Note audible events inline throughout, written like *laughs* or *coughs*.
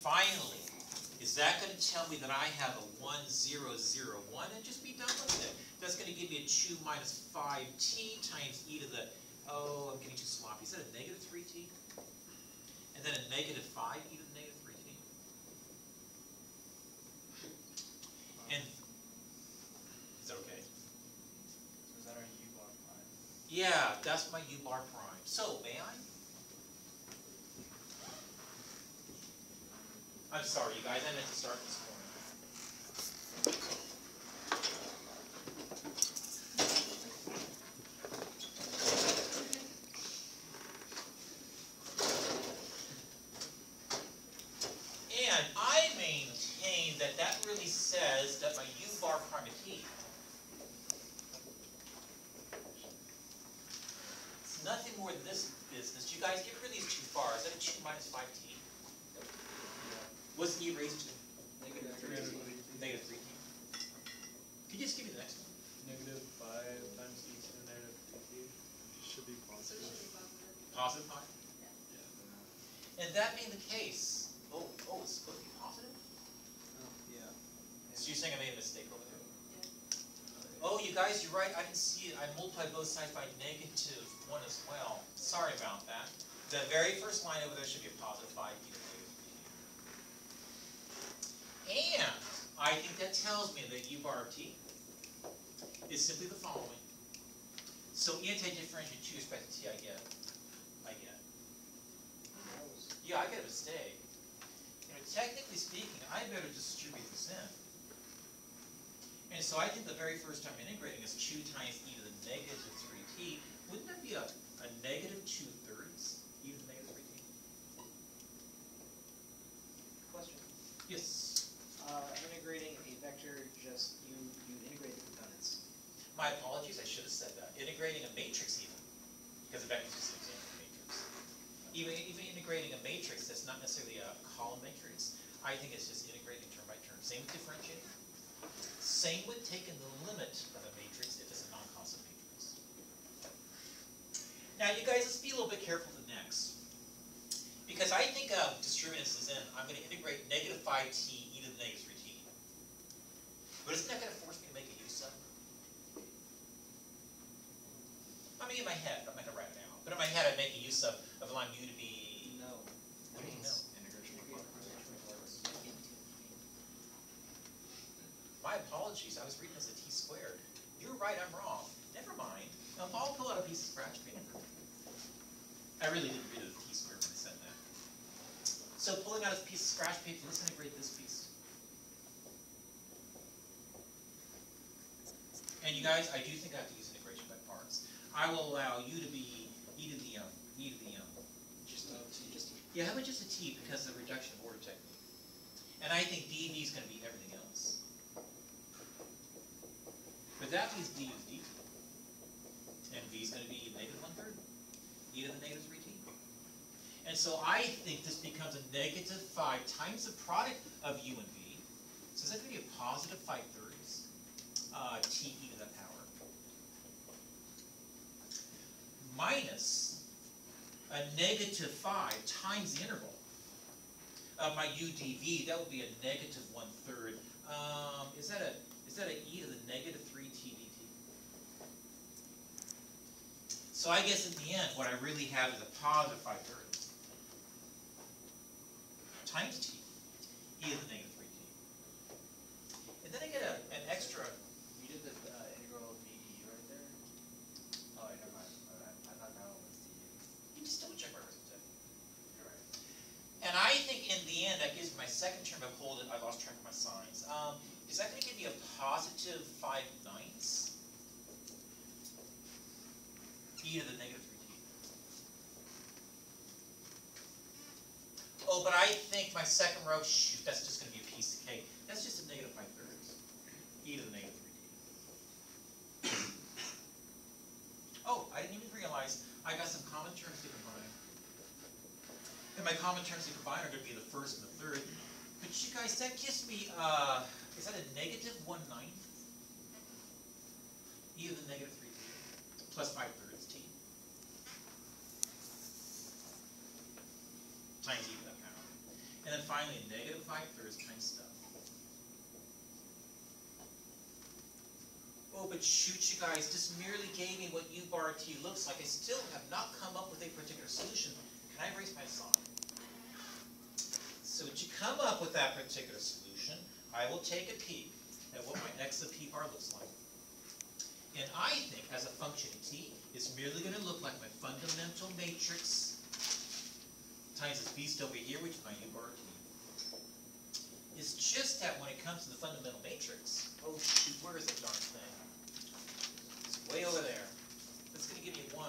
Finally, is that gonna tell me that I have a one zero zero one and just be done with it? That's gonna give me a two minus five t times e to the, oh, I'm getting too sloppy, is that a negative three t? And then a negative five e to the negative three t? And, is that okay? So is that our U bar prime? Yeah, that's my u bar prime. So, may I? I'm sorry, you guys, I meant to start this corner. And I maintain that that really says that my u bar prime of t It's nothing more than this business. You guys get rid of these two far. Is that a two minus five t? What's e raised to? Negative three hundred three. Negative three t. Could you just give me the next one? Negative five times e to the negative three t. Should be So positive. should be positive. Positive five? Yeah. And that being the case, oh, oh, it's supposed to be positive? Oh, yeah. So you're saying I made a mistake over there? Yeah. Oh, you guys, you're right. I didn't see it. I multiplied both sides by negative one as well. Sorry about that. The very first line over there should be a positive five e and I think that tells me that u bar of t is simply the following. So anti-differentiate 2 respect to t I get. I get. Yeah, I get a mistake. You know, technically speaking, I better distribute this in. And so I think the very first time integrating is 2 times e to the negative 3t. Wouldn't that be a, a negative 2 My apologies, I should have said that. Integrating a matrix even, because the vector is just an example of matrix. Even, even integrating a matrix that's not necessarily a column matrix, I think it's just integrating term by term. Same with differentiating. Same with taking the limit of a matrix if it's a non-constant matrix. Now, you guys, let's be a little bit careful the next. Because I think um, of distributing as is in, I'm going to integrate negative 5t e to the negative 3t. But isn't that going to force me to make a use of? I mean, in my head, I'm not going to out. But my make a use of, of allowing u to be, No. what do you know? Integration. My apologies, I was reading as a t squared. You're right, I'm wrong. Never mind. Now, I'll pull out a piece of scratch paper. I really didn't read it as a t squared when I said that. So pulling out a piece of scratch paper, let's integrate this piece. And you guys, I do think I have to use integration by parts. I will allow you to be e to the, um, e to the, um, Just, so you just, yeah, how about just a t because of the reduction of order technique? And I think dv is gonna be everything else. But that means d is D. And v is gonna be negative one third, e to the negative three t. And so I think this becomes a negative five times the product of u and v. So is that gonna be a positive five thirds, uh, t e to the power. Minus a negative five times the integral of my UDV, that would be a negative one third. Um, is that a, is that a e to the negative three t dt? So I guess in the end, what I really have is a positive five thirds times t, e to the negative three t. And then I get a, an extra, you did the, uh, integral of VE right there? Oh, wait, never mind. I, I thought that one was the, you just double check my arithmetic. you're right. And I think in the end, that gives me my second term of hold it, I lost track of my signs. Um, is that gonna give me a positive five ninths? E to the negative three t. Oh, but I think my second row, shoot, that's just gonna be a piece of cake. That's just a negative five thirds. E to the negative three t. *coughs* Oh, I didn't even realize I got some common terms to combine. And my common terms to combine are gonna be the first and the guys, that gives me, uh, is that a negative one ninth? E to the negative three plus five thirds t. Times e to the power. And then finally, negative five thirds times stuff. Oh, but shoot, you guys, just merely gave me what U bar T looks like. I still have not come up with a particular solution. Can I erase my slide? So when you come up with that particular solution, I will take a peek at what my x of p bar looks like. And I think, as a function of t, it's merely going to look like my fundamental matrix times this beast over here, which is my u bar t. It's just that when it comes to the fundamental matrix, oh shoot, where is that darn thing? It's way over there. That's going to give me 1.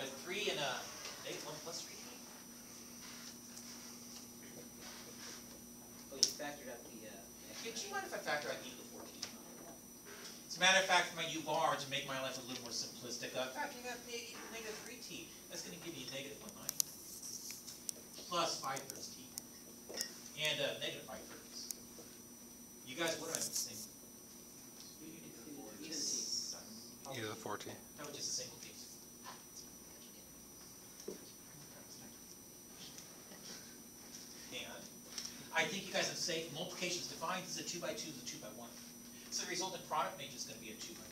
A three and a eight. negative one plus three t. Oh, you factored out the, uh. Yeah, do you mind if I factor out e to the fourteen? As a matter of fact, for my u bar, to make my life a little more simplistic, uh, factoring out neg- negative three t, that's gonna give you negative one nine. Plus five thirds t. And, uh, negative five thirds. You guys, what am I missing? E to the fourteen. That was just a single t. And, I think you guys have multiplication is defined, is a two by two, this is a two by one. So the resultant product matrix is gonna be a two by one.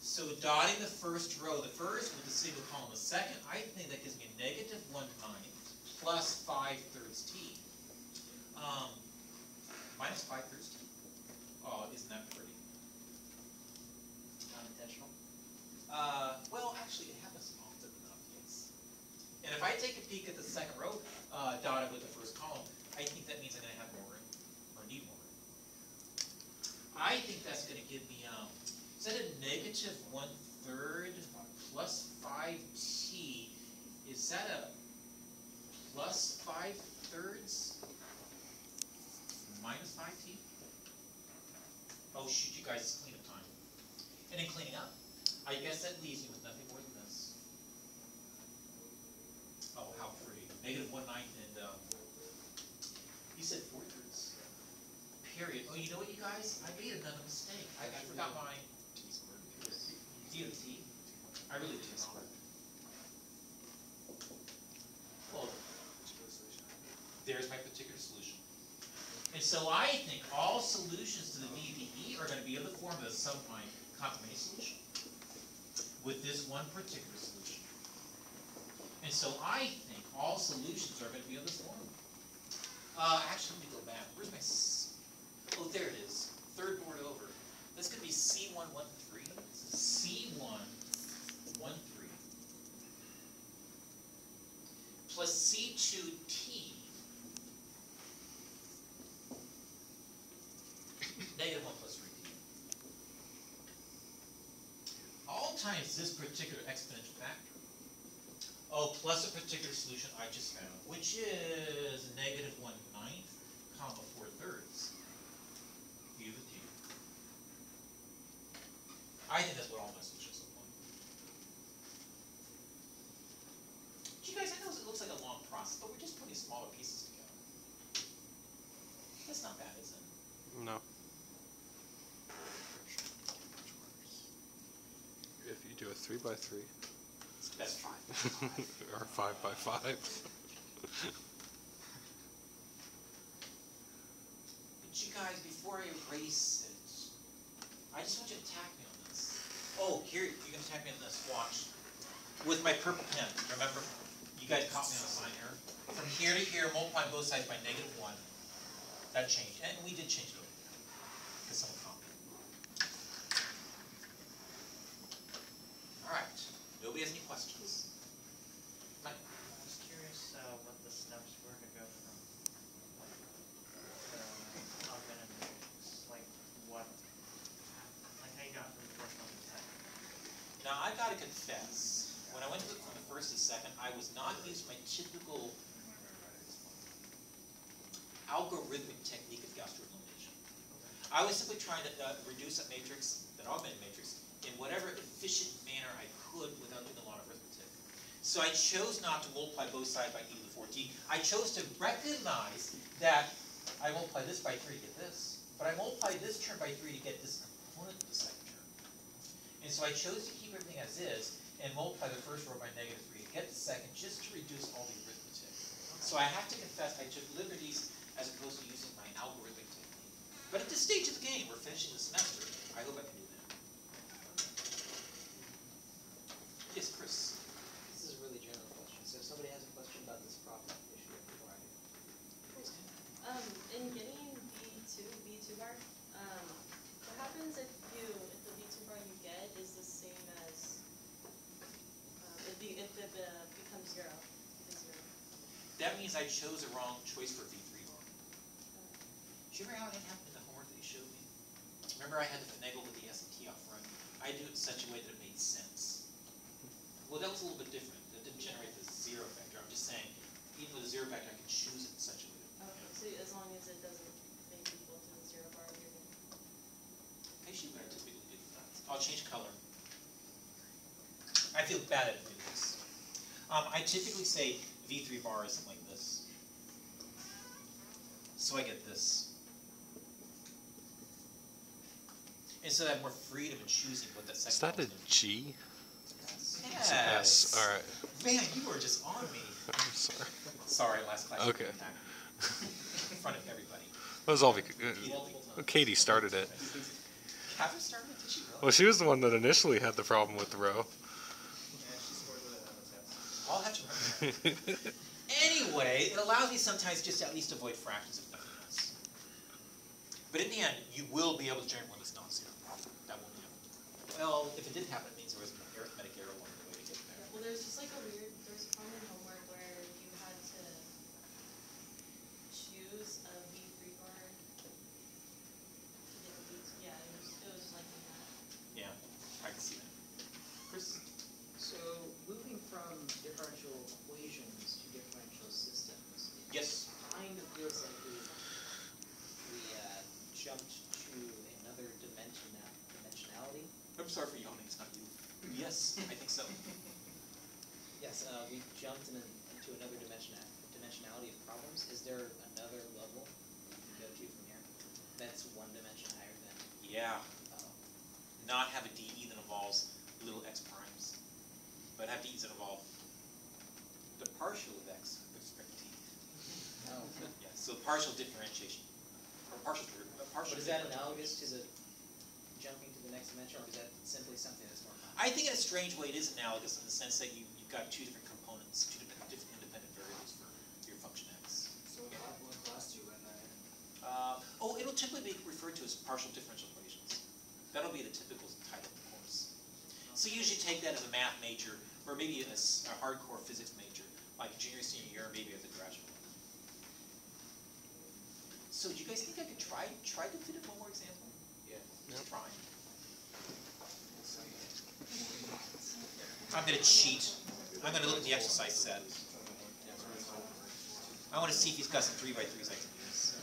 So dotting the first row, the first with a single column, the second, I think that gives me a negative one ninth plus five thirds t. Um, minus five thirds t. Oh, isn't that pretty? Non-intentional. Uh, well, actually, it happens often enough, yes. And if I take a peek at the second row, uh, dotted with the first column, I think that means I'm gonna have more room, or need more room. I think that's gonna give me, um, is that a negative one-third plus five t? Is that a plus five thirds minus five t? Oh, shoot, you guys, it's cleanup time. And in cleaning up, I guess that leaves me with nothing more than this. Oh, how pretty. Negative one ninth and, um, you said four thirds. Period. Oh, you know what, you guys? I made another mistake. I, I forgot my D to the T. I really did. Well, there's my particular solution. And so I think all solutions to the VDE are gonna be in the form of some kind complementary solution with this one particular solution. And so I all solutions are gonna be of this form. Uh, actually, let me go back, where's my, oh, there it is, third board over. That's gonna be C one one three, C one one three. Plus C two T. Negative one plus three T all times this particular exponential factor. Oh, plus a particular solution I just found, which is negative one ninth, comma, four thirds. U to the T. I think that's what all my solutions look like. Do you guys, I know it looks like a long process, but we're just putting smaller pieces together. That's not bad, is it? No. If you do a three by three, That's fine. *laughs* or five by five. But you guys, before I erase it, I just want you to tap me on this. Oh, here, you can gonna tap me on this, watch. With my purple pen, remember? You guys caught me on a sign error. From here to here, multiply both sides by negative one. That changed, and we did change it over here, because someone copied. All right, has any questions? Mike? I was curious, uh, what the steps were to go from, uh, augmented matrix, like, what, like, how you got from the first one to the second? Now, I gotta confess, when I went to from the first to second, I was not using my typical algorithmic technique of Gaussian elimination. I was simply trying to uh, reduce a matrix, an augmented matrix, in whatever efficient could without doing a lot of arithmetic. So I chose not to multiply both sides by e to the 4t. I chose to recognize that I multiply this by 3 to get this, but I multiply this term by 3 to get this component of the second. term. And so I chose to keep everything as is and multiply the first row by negative three, get the second, just to reduce all the arithmetic. So I have to confess, I took liberties as opposed to using my algorithmic technique. But at this stage of the game, we're finishing the semester, I hope I can do that. Yes, Chris? This is a really general question, so if somebody has a question about this problem, they should get before I do. Um, in getting V two, V two bar, um, what happens if you, if the V two bar you get is the same as, um, if the, if it uh, becomes zero, if zero? That means I chose the wrong choice for V three bar. Do you remember how it happened in the homework that you showed me? Remember I had to finagle with the SAT off front? I do it in such a way that it made sense. Well, that was a little bit different. That didn't generate the zero factor. I'm just saying, even with a zero factor, I can choose it in such a way. that- Okay, so as long as it doesn't make equal to the zero bar, you're good. Actually, what I typically do, I'll change color. I feel bad at doing this. Um, I typically say V three bar is something like this. So I get this. And so I have more freedom in choosing what that Is second that a one is G? gonna It's Yes. S. All right. Man, you were just on me. *laughs* I'm sorry. Sorry, last class. you Okay. attacked In front of everybody. That was all. Bec- Multiple uh. Katie started it. Catherine started it, did she really? Well, she was the one that initially had the problem with the row. Yeah, she scored the, on the test. I'll have to remember that. *laughs* Anyway, it allows me sometimes just at least avoid fractions if nothing else. But in the end, you will be able to generate one that's non-zero. That won't happen. Well, if it did happen, it means there was an arithmetic error along the way to get there. Well, there's just like a weird, there's a common homework where you had to choose a V three bar. to get a V two- Yeah, it was, it was like that. Yeah, I can see that. Chris? So, moving from differential equations to differential systems, it Yes. kind of feels like we, we, uh, jumped to another dimension, dimensionality. I'm sorry for yawning, it's not you. Yes, I think so. Yes, uh, we jumped in, into another dimension, dimensionality of problems. Is there another level we can go to from here? That's one dimension higher than, Yeah, uh, not have a DE that involves little x primes, but have DEs that involve the partial of x with respect to t. oh. Yeah, so partial differentiation, or partial, uh, partial. But is that analogous to the jumping to the next dimension, or is that simply something that's more common? I think in a strange way it is analogous in the sense that you, you've got two different components, two different, different independent variables for your function x. So what, what class do you run that in? Uh, oh, it'll typically be referred to as partial differential equations. That'll be the typical title of the course. So you usually take that as a math major, or maybe a hardcore physics major, like junior, senior year, or maybe at the graduate level. So do you guys think I could try, try to fit in one more example? Yeah. Just try. I'm gonna cheat. I'm gonna look at the exercise set. I wanna see if he's got some three by threes I can use.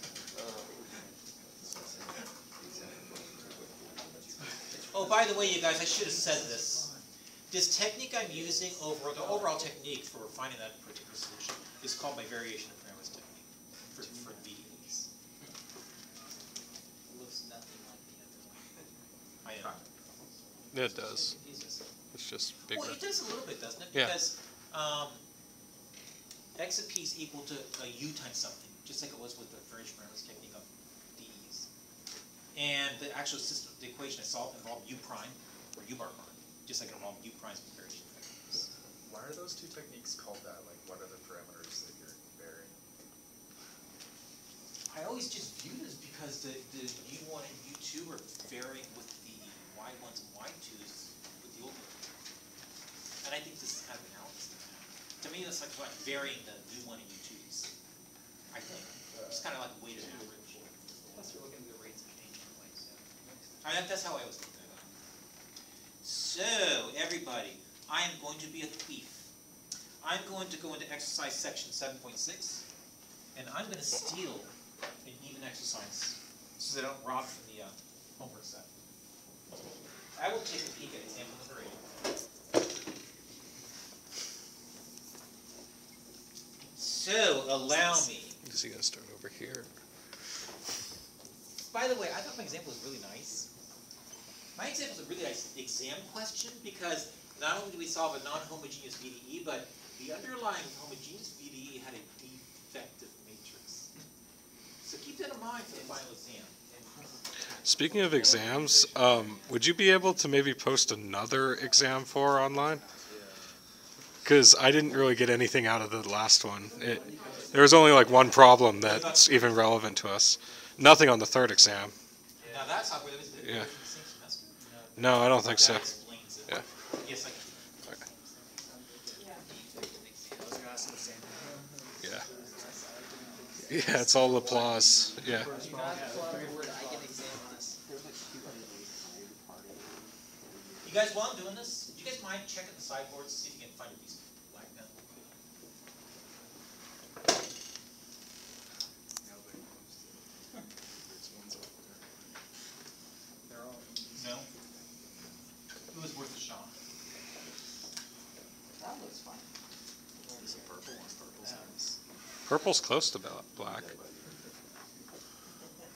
Oh, by the way, you guys, I should have said this. This technique I'm using over, the overall technique for finding that particular solution is called my variation of parameters technique for, for VDEs. It looks nothing like the other one. *laughs* I know. It does. It. It's just bigger. Well, it does a little bit, doesn't it? Yeah. Because, um, x of p is equal to a u times something, just like it was with the variation parameters technique of DEs. And the actual system, the equation I solved involved u prime, or u bar prime, just like it involved u primes with variation factors. Why are those two techniques called that? Like, what are the parameters that you're varying? I always just view this because the, the U one and U two are varying with the Y ones and Y twos with the old one. And I think this is kind of analogous to that. To me, that's like, like varying the U one and U twos, I think. It's kind of like weighted average. Plus, you're looking at the rates of change anyway, so. I, that- that's how I always look at it. So, everybody, I am going to be a thief. I'm going to go into exercise section seven point six, and I'm gonna steal an even exercise, so they don't rob from the, uh, homework set. I will take a peek at example number eight. So, allow me, Is he gonna start over here? by the way, I thought my example was really nice. My example is a really nice exam question because not only do we solve a non-homogeneous VDE, but the underlying homogeneous VDE had a defective matrix. So keep that in mind for the final exam. Speaking of exams, um, would you be able to maybe post another exam for online? Because I didn't really get anything out of the last one. It, there was only like one problem that's even relevant to us. Nothing on the third exam. Now that's how, were they, were they Yeah. in the same semester? No, I don't think so. That explains it. Yeah. Yeah. I was gonna ask the same thing. Yeah. It's all applause. Yeah. Do not pull out the word eigenexam on us. You guys, while I'm doing this, do you guys mind checking the sideboards, see if you can find a piece of black pen? They're all No? It was worth a shot. That looks fine. Is it purple one? Purple's nice. Purple's close to black.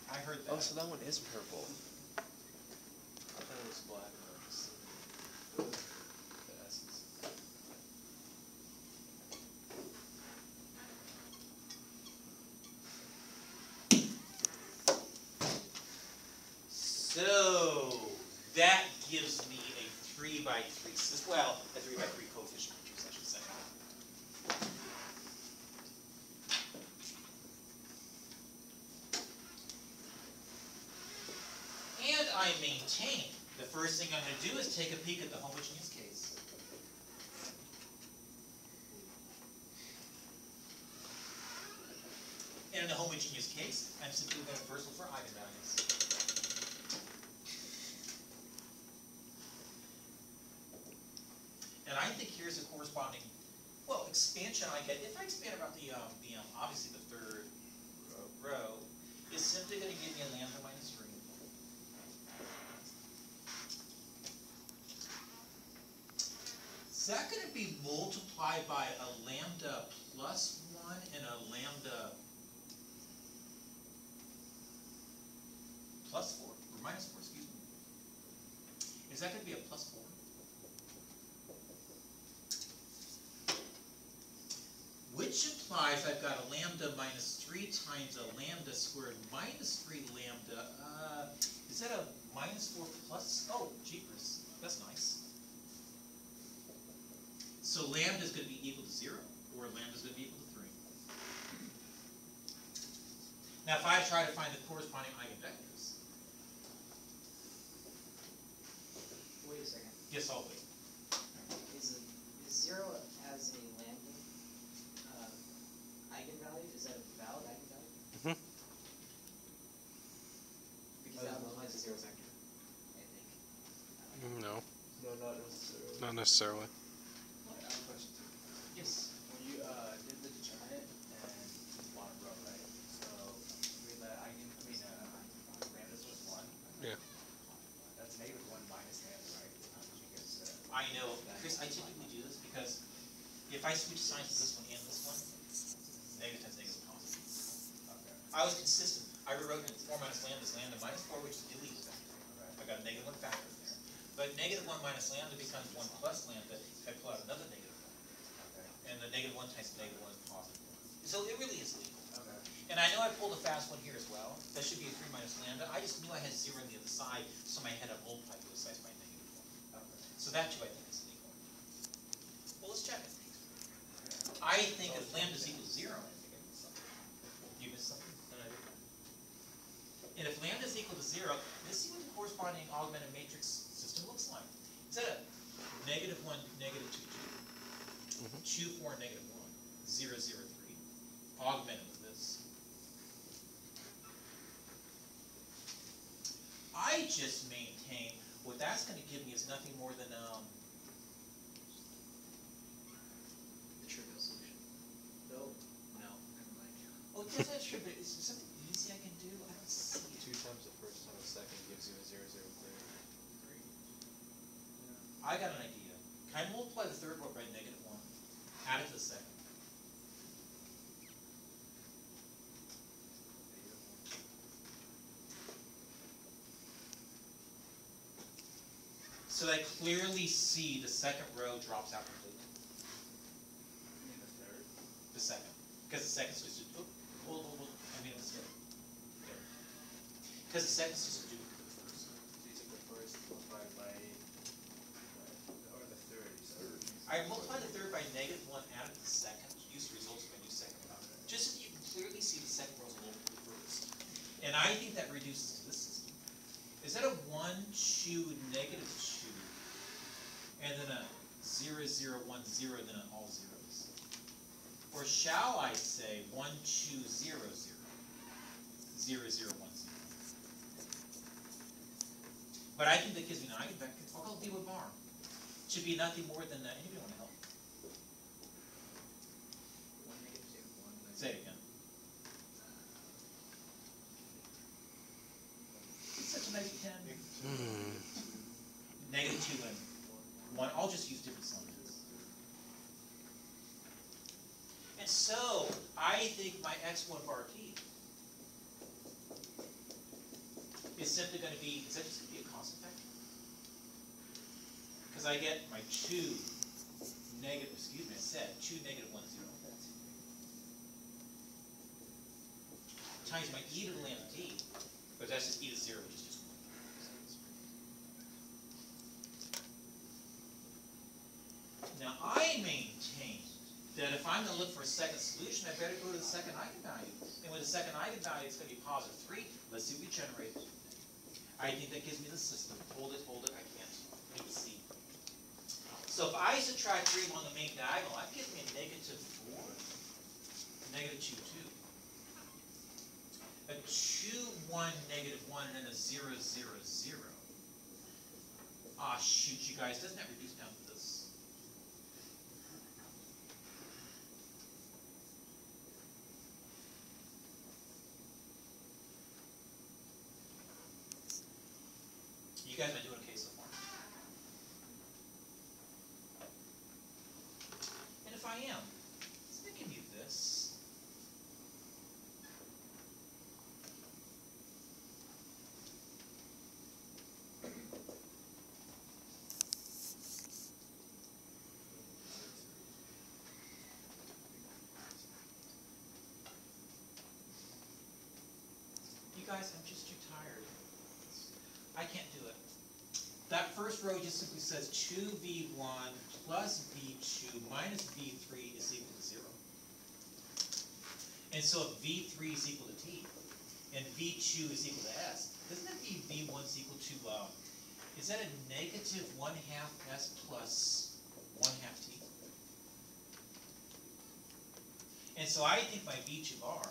I heard that. Oh, so that one is purple. I thought it was black. The essence. So, that gives me a three by three, sys- well, a three by three coefficient matrix, I should say. And I maintain, the first thing I'm gonna do is take a peek at the homogeneous case. And in the homogeneous case, I'm simply gonna first look for eigenvalues. And I think here's a corresponding, well, expansion I get, if I expand about the, um, the, um, obviously the third row, is simply gonna give me a lambda minus three. Is that gonna be multiplied by a lambda plus one and a lambda plus four, or minus four, excuse me? Is that gonna be a plus four? Which implies I've got a lambda minus three times a lambda squared minus three lambda, uh, is that a minus four plus, oh, jeepers, that's nice. So lambda is gonna be equal to zero, or lambda is gonna be equal to three. Now, if I try to find the corresponding eigenvectors, Wait a second. yes, I'll wait. Is, is zero as a lambda, uh, eigenvalue, is that a valid eigenvalue? Mhm. Because that one has a zero vector, I think. Mm, No, No, not necessarily. not necessarily. I have a question. Yes. When you, uh, did the determinant and bottom row, right? So, we let eigen, I mean, uh, lambdas was one. Yeah. That's negative one minus lambda, right? Because, uh, I know, Chris, I typically do this because if I switch signs to this one and this one, negative times negative is positive. okay, I was consistent, I rewrote it in four minus lambda is lambda minus four, which is deleted vector. okay. I got a negative one factor in there. But negative one minus lambda becomes one plus lambda, if I pull out another negative one. Okay. And the negative one times negative one is positive one. So it really is legal. Okay. And I know I pulled a fast one here as well, that should be a three minus lambda, I just knew I had zero on the other side, so my head I multiplied both sides by negative one. Okay. So that too I think is legal. Well, let's check it. I think if lambda is equal to zero, you missed something? And if lambda is equal to zero, let's see what the augmented matrix system looks like. Is that a negative one, negative two, two? Mhm. Two, four, negative one, zero, zero, three, augmented with this. I just maintain, what that's gonna give me is nothing more than, um, The trivial solution. No. No, never mind. oh, that's not true, but is there something easy I can do? I don't see it. Two times the first times the second gives you a zero, zero, three. I got an idea. Can I multiply the third one by negative one? Add it to the second. So I clearly see the second row drops out completely, mean, the third. the second, because the second's just, a- oh, hold, hold, I mean, it's there. Because the second's just a duplicate of the first. So you took the first multiplied by, or the third, you said. I multiply the third by negative one, added the second, use the results of my new second product. Just so you can clearly see the second a little bit reversed. And I think that reduces to this system. Instead of one, two, negative two, and then a zero, zero, one, zero, then an all zeros. Or shall I say, one, two, zero, zero, zero, zero, one, zero. But I think that gives me an eigenvector, I'll call it D with bar. Should be nothing more than, uh, anybody wanna help? One negative two, one negative. Say it again. It's such a nice pen. Negative two and one, I'll just use different signs. And so, I think my x one bar t is simply gonna be, is that just gonna be a constant factor? Cause I get my two negative, excuse me, I said two negative one zero. Times my e to the lambda t, but that's just e to zero, which is just one. Now, I maintain that if I'm gonna look for a second solution, I better go to the second eigenvalue. And with the second eigenvalue, it's gonna be positive three, let's see what we generate. I think that gives me the system, hold it, hold it, I can't, let me see. So if I subtract three along the main diagonal, that gives me a negative four, negative two, two. A two, one, negative one, and then a zero, zero, zero. Ah, shoot, you guys, doesn't that reduce down to this? You guys been doing okay so far? And if I am, it's making me this. You guys, I'm just too tired. I can't do it. That first row just simply says two V one plus V two minus V three is equal to zero. And so if V three is equal to T, and V two is equal to S, doesn't that mean V one is equal to, uh, is that a negative one half S plus one half T? And so I think my V two bar,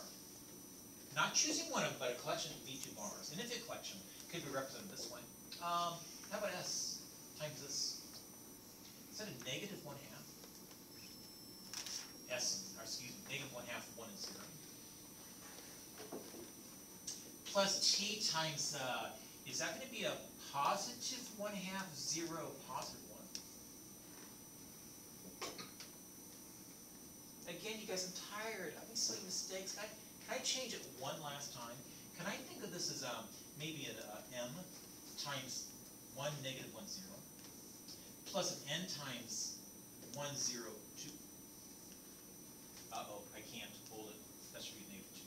not choosing one of them, but a collection of V two bars, an infinite collection, could be represented this way. Um, how about S times this? Is that a negative one half? S, or excuse me, negative one half, one and zero. Plus T times, uh, is that gonna be a positive one half, zero, positive one? Again, you guys, I'm tired, I've been silly mistakes, I, can I change it one last time? Can I think of this as, um, maybe an, uh, M times one negative one zero, plus an N times one zero two. Uh-oh, I can't, hold it, that should be negative two.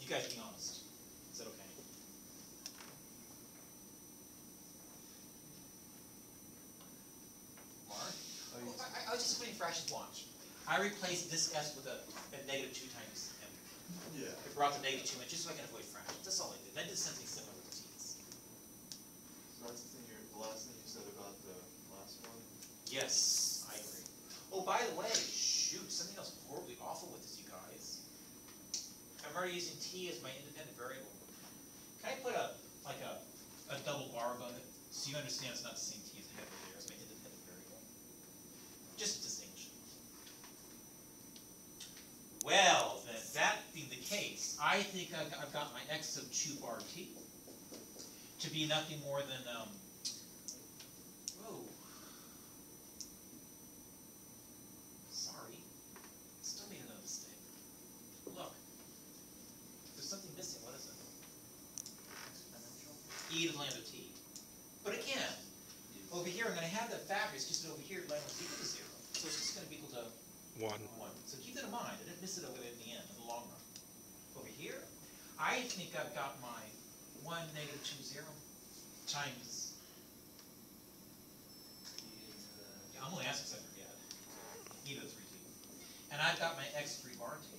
You guys be honest, is that okay? Mark? Oh, I, I, was just putting fractions, watch. I replaced this S with a, a negative two times M. Yeah. I brought the negative two in, just so I can avoid fractions, that's all I did, I did something similar with T's. So that's the thing, your, the last thing you said about the last one? Yes, I agree. Oh, by the way, shoot, something else horribly awful with this, you guys. I'm already using T as my independent variable. Can I put a, like a, a double bar above it, so you understand it's not the same T as the head over there, it's my independent variable? Just to distinguish it. Well, then, that being the case, I think I've, got my x of two bar T to be nothing more than, um, whoa. Sorry, still made another mistake. Look, there's something missing, what is it? e to the lambda t. But again, over here, I'm gonna have that factor, it's just that over here, lambda is equal to zero, so it's just gonna be equal to One. one. So keep that in mind, I didn't miss it over there in the end, in the long run. Over here, I think I've got my one negative two zero times, yeah, I'm only asking because I forget, e to the three t. And I've got my x three bar t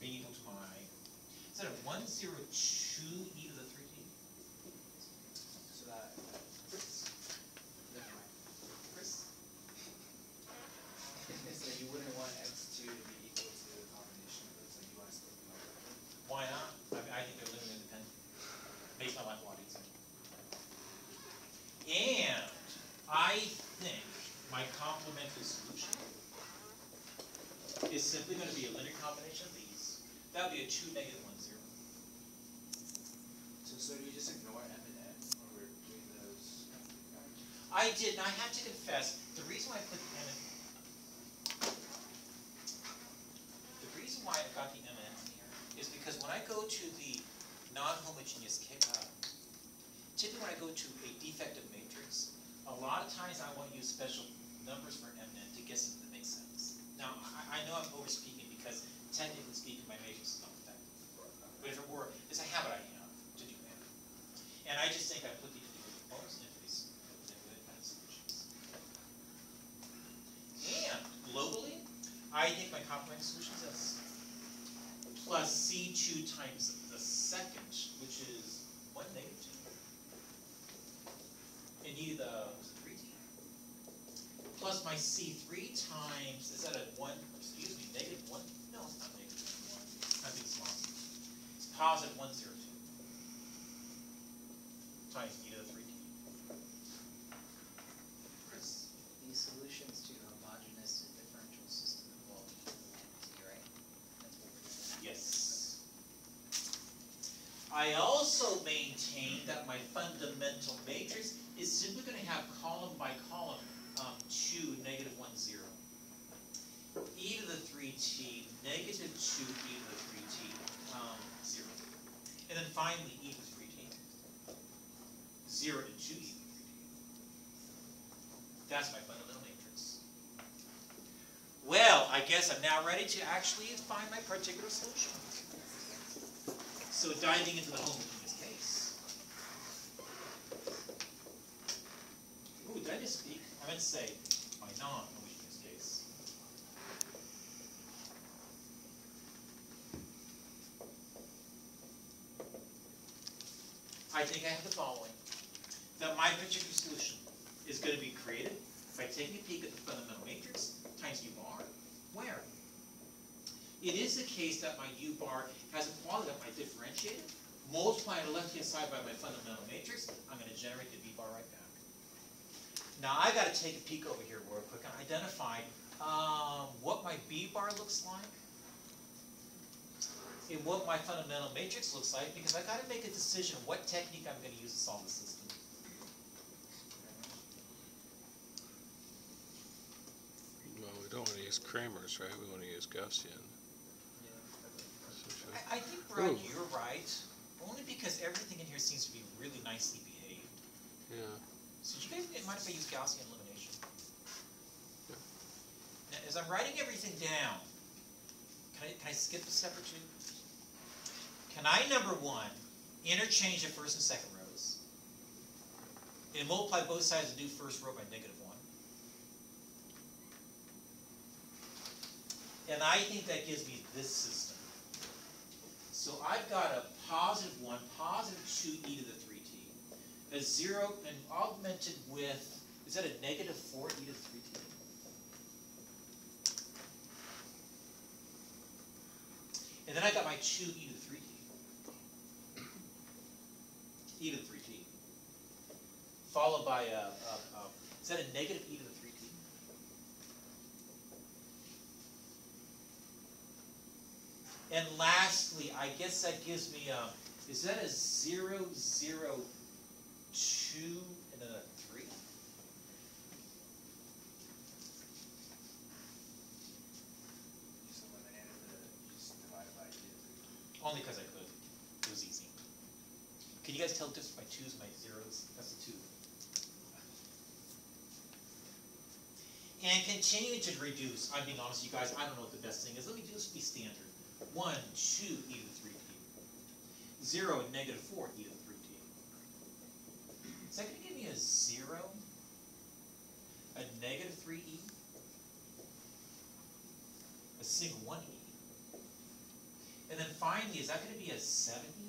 being equal to my, instead of one zero two e to the three t, So that, never mind. Chris? So *laughs* you wouldn't want x two to be equal to the combination of those, like you wanna split them up. Why not? I mean, I think they're linearly independent. based Makes my life a lot easier. And I think my complementary solution is simply gonna be a linear combination of these. That would be a two negative one zero. So, so do you just ignore m and n, or we're doing those? I did, and I have to confess, the reason why I put the M in, the reason why I got the M in here is because when I go to the non-homogeneous uh, typically when I go to a defective matrix, a lot of times I want to use special numbers for M and N to get something that makes sense. Now, I, I know I'm over speaking because technically speaking, my matrix is not defective. But if it were, it's a habit I have to do that. And I just think I put the individual components into these, into independent solutions. And globally, I think my complementary solution is. Plus C two times the second, which is one negative two. And e to the, was it three t? Plus my C three times, is that a one, excuse me, negative one? No, it's not negative one. I think it's small. It's positive one zero two. Times e to the three t. Chris? These solutions to homogeneous differential system involve e to the lambda t, right? That's what we're doing. Yes. I also maintain that my fundamental matrix is simply gonna have column by column, um, two, negative one, zero. E to the three t, negative two, e to the three t, um, zero. And then finally, e to the three t. Zero to two e to the three t. That's my fundamental matrix. Well, I guess I'm now ready to actually find my particular solution. So diving into the homogeneous case. Ooh, did I misspeak? I meant to say my non-homogeneous case. I think I have the following. That my particular solution is gonna be created by taking a peek at the fundamental matrix times u bar. Where? It is the case that my u bar has a quality that my differentiate multiplying the left-hand side by my fundamental matrix, I'm gonna generate the v bar right back. Now, I've gotta take a peek over here real quick and identify, um, what my b bar looks like. And what my fundamental matrix looks like, because I've gotta make a decision what technique I'm gonna use to solve the system. Well, we don't want to use Cramer's, right? We want to use Gaussian. I, I think, Brad, Ooh. you're right, only because everything in here seems to be really nicely behaved. Yeah. So do you guys mind if I use Gaussian elimination? Yeah. Now, as I'm writing everything down, can I, can I skip a step or two? Can I, number one, interchange the first and second rows? And multiply both sides of the new first row by negative one? And I think that gives me this system. So I've got a positive one, positive two e to the three t, a zero and augmented with, is that a negative four e to the three t? And then I got my two e to the three t. e to the three t. Followed by a, a, a, is that a negative e to the three t? And lastly, I guess that gives me a, is that a zero, zero, two, and then a three? Just eliminated the, you just divided by e to the Only because I could. It was easy. Can you guys tell just my twos, my zeros, that's a two. And continue to reduce, I'm being honest, you guys, I don't know what the best thing is, let me just be standard. 1, 2 e to the 3t. 0 and negative 4 e to the 3t. Is that going to give me a 0? A negative 3e? A sig 1e? And then finally, is that going to be a 7e?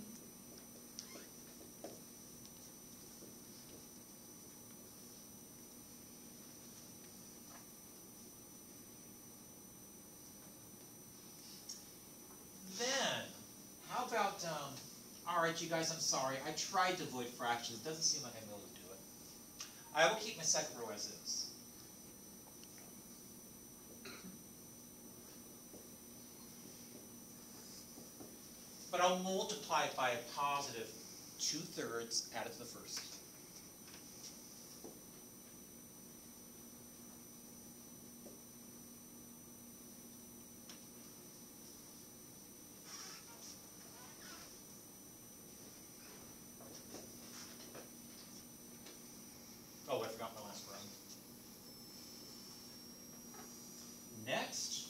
All right, you guys, I'm sorry, I tried to avoid fractions, it doesn't seem like I'm able to do it. I will keep my second row as is. But I'll multiply it by a positive two-thirds added to the first. Oh, I forgot my last row. Next,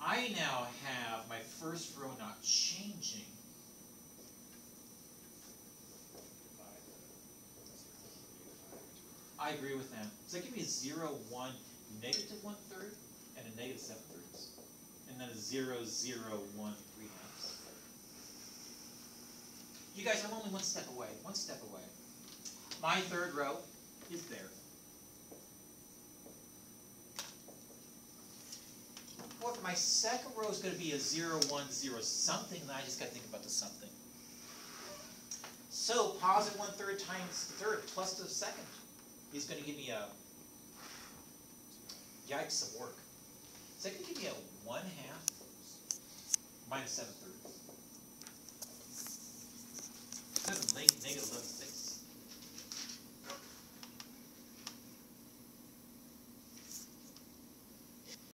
I now have my first row not changing. I agree with that. So that give me a zero, one, negative one third, and a negative seven thirds. And then a zero, zero, one, three halves. You guys, I'm only one step away, one step away. My third row is there. My second row is gonna be a zero, one, zero, something, and I just gotta think about the something. So, positive one third times the third plus the second is gonna give me a, yikes of work. Is that gonna give me a one half minus seven thirds? Instead of negative